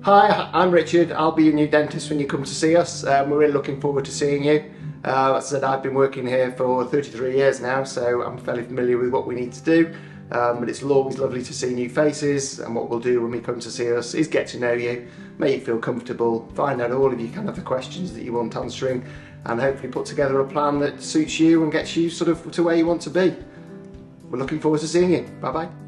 Hi, I'm Richard. I'll be your new dentist when you come to see us. Um, we're really looking forward to seeing you. Uh, as I said, I've been working here for 33 years now, so I'm fairly familiar with what we need to do. Um, but it's always lovely to see new faces, and what we'll do when we come to see us is get to know you, make you feel comfortable, find out all of you kind of the questions that you want answering, and hopefully put together a plan that suits you and gets you sort of to where you want to be. We're looking forward to seeing you. Bye bye.